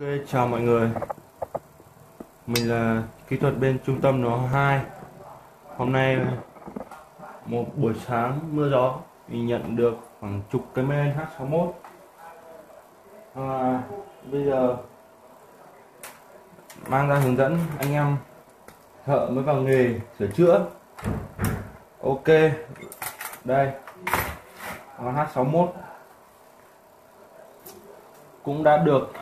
Ok, chào mọi người. Mình là kỹ thuật bên trung tâm nó 2 Hôm nay một buổi sáng mưa gió Mình nhận được khoảng chục cái mail H61 à, Bây giờ mang ra hướng dẫn anh em thợ mới vào nghề sửa chữa. Ok Đây. Con H61 cũng đã được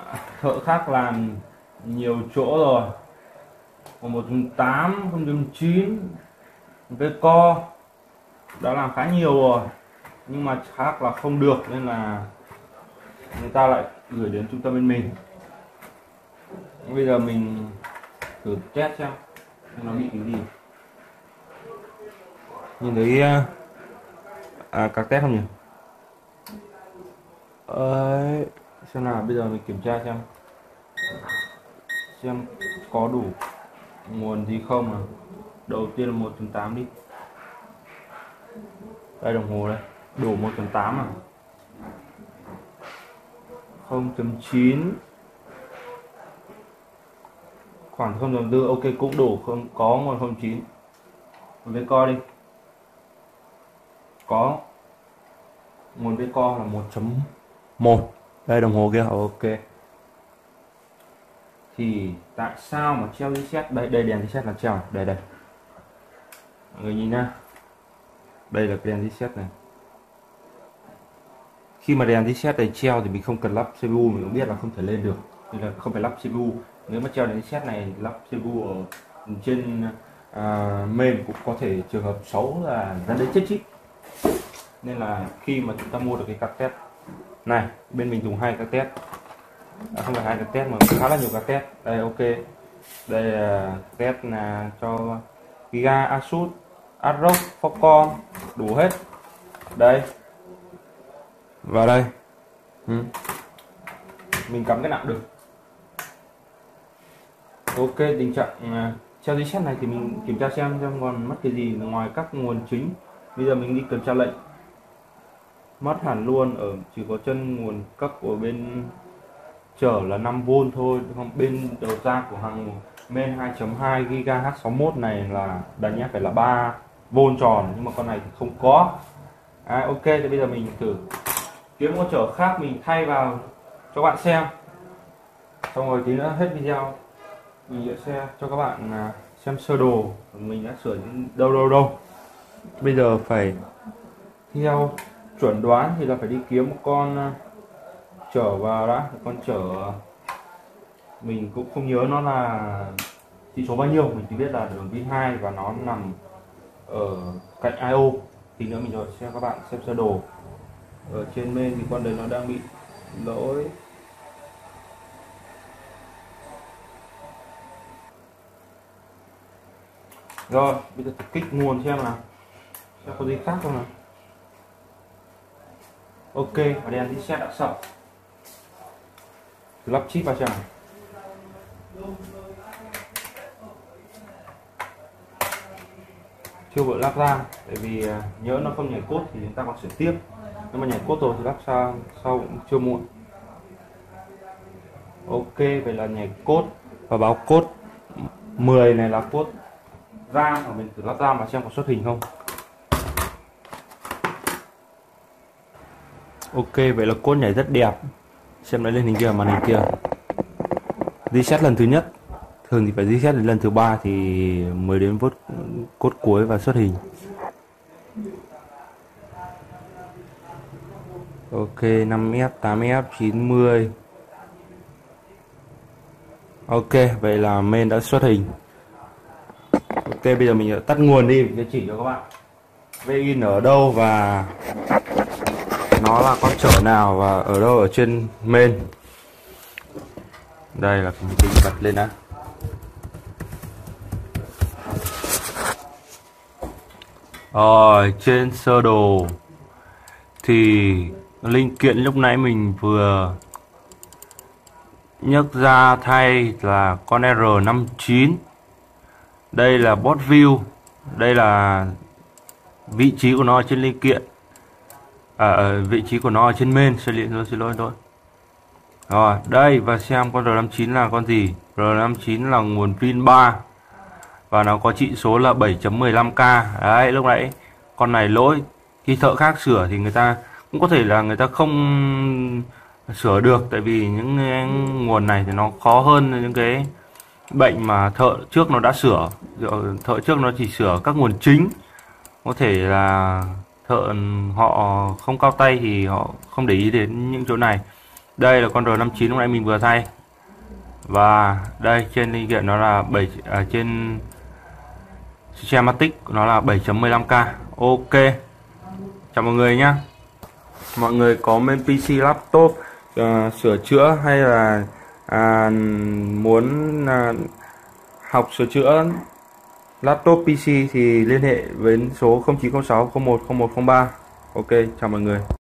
thợ khác làm nhiều chỗ rồi. Còn 108 0.9 với co đã làm khá nhiều rồi. Nhưng mà khác là không được nên là người ta lại gửi đến trung tâm bên mình. Bây giờ mình thử test xem nó bị cái gì. Nhìn thấy à, à các test không nhỉ? Đấy xem nào, bây giờ mình kiểm tra xem. Xem có đủ nguồn gì không à đầu tiên là một tám đi. Đây đồng hồ đây. Đủ một tám à. 0.9 khoảng 0.4 ok, cũng đủ. Không, có nguồn 0.9 với co đi. Có. Nguồn với co là 1.1 đây đồng hồ kia. Ok. Thì tại sao mà treo reset đây đây đèn reset là treo đây đây. Mọi người nhìn nhá đây là đèn reset này. Khi mà đèn reset này treo thì mình không cần lắp CPU mình cũng biết là không thể lên được. Nên là không phải lắp CPU nếu mà treo đèn reset này lắp CPU ở trên à, mềm cũng có thể trường hợp xấu là dẫn đến chết chip nên là khi mà chúng ta mua được cái card test này bên mình dùng hai cái test. À, không phải hai cái test mà khá là nhiều cái test. Đây ok. Đây là test là cho Giga Asus Arox Foxconn đủ hết. Đây. Vào đây. Ừ. mình cắm cái nặng được. Ok tình trạng uh, treo reset này thì mình kiểm tra xem xem còn mất cái gì ngoài các nguồn chính. Bây giờ mình đi kiểm tra lệnh mất hẳn luôn ở chỉ có chân nguồn cấp của bên trở là 5V thôi không? Bên đầu ra của hàng main 2.2 GHz61 này là đánh nhé phải là 3V tròn nhưng mà con này thì không có. À, ok thì bây giờ mình thử kiếm con trở khác mình thay vào cho bạn xem. Xong rồi tí nữa hết video mình sẽ xe cho các bạn à, xem sơ đồ. Mình đã sửa những đâu đâu đâu. Bây giờ phải theo chuẩn đoán thì là phải đi kiếm một con ờ, trở vào đã. Một con trở ờ, mình cũng không nhớ nó là chỉ số bao nhiêu. Mình chỉ biết là đường vi 2 và nó nằm ở cạnh IO thì nữa mình rồi xem các bạn xem sơ đồ. Ở trên main thì con đấy nó đang bị lỗi. Rồi, bây giờ kích nguồn xem nào. Xem có gì khác không nào? Ok và đèn reset đã sập lắp chip vào xem chưa vội lắp ra tại vì à, nhớ nó không nhảy cốt thì chúng ta còn sửa tiếp. Nếu mà nhảy cốt rồi thì lắp sang sau cũng chưa muộn. Ok, vậy là nhảy cốt và báo cốt 10 này là cốt ram, và mình thử lắp ram và xem có xuất hình không. Ok, vậy là cốt nhảy rất đẹp. Xem lại lên hình kia, màn hình kia. Reset lần thứ nhất. Thường thì phải reset đến lần thứ ba thì mới đến vốt cốt cuối và xuất hình. Ok 5f 8f 90 ok, vậy là main đã xuất hình. Ok, bây giờ mình tắt nguồn đi. Để chỉ cho các bạn. VIN ở đâu và nó là con chợ nào và ở đâu ở trên main. Đây là mình bật lên đã. Rồi, trên sơ đồ thì linh kiện lúc nãy mình vừa nhấc ra thay là con R59 đây là bot view. Đây là vị trí của nó trên linh kiện à, vị trí của nó ở trên main. Xin lỗi xin lỗi. Thôi rồi đây và xem con R59 là con gì? R59 là nguồn pin 3 và nó có trị số là 7.15k đấy lúc nãy con này lỗi. Khi thợ khác sửa thì người ta cũng có thể là người ta không sửa được. Tại vì những nguồn này thì nó khó hơn những cái bệnh mà thợ trước nó đã sửa. Thợ trước nó chỉ sửa các nguồn chính. Có thể là thợ họ không cao tay thì họ không để ý đến những chỗ này. Đây là con R59 lúc nãy mình vừa thay. Và đây trên linh kiện nó là 7 à, trên schematic nó là 7.15k ok. Chào mọi người nhé mọi người có bên PC laptop uh, sửa chữa hay là uh, muốn uh, học sửa chữa laptop PC thì liên hệ với số 0906 01 0103 ok chào mọi người.